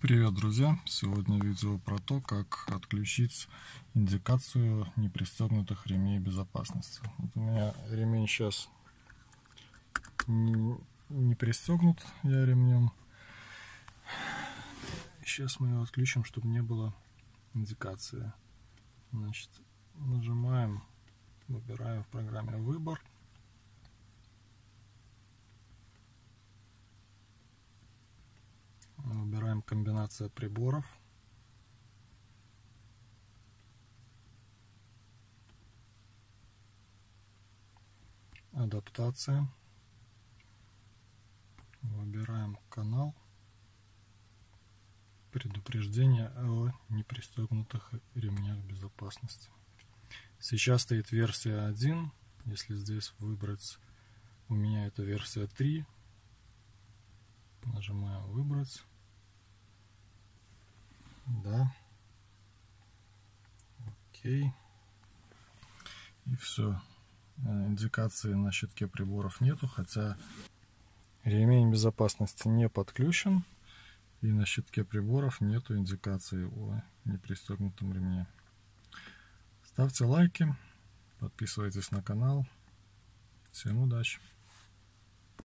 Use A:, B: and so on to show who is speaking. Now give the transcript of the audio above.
A: Привет, друзья! Сегодня видео про то, как отключить индикацию непристегнутых ремней безопасности. Вот у меня ремень сейчас не, не пристегнут я ремнем. Сейчас мы его отключим, чтобы не было индикации. Значит, нажимаем, выбираем в программе «Выбор». Выбираем комбинация приборов. Адаптация. Выбираем канал. Предупреждение о непристегнутых ремнях безопасности. Сейчас стоит версия 1. Если здесь выбрать, у меня это версия 3. Нажимаем выбрать. Да. Окей. И все. Э, индикации на щитке приборов нету, хотя ремень безопасности не подключен. И на щитке приборов нету индикации о непристегнутом ремне. Ставьте лайки, подписывайтесь на канал. Всем удачи!